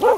Woo!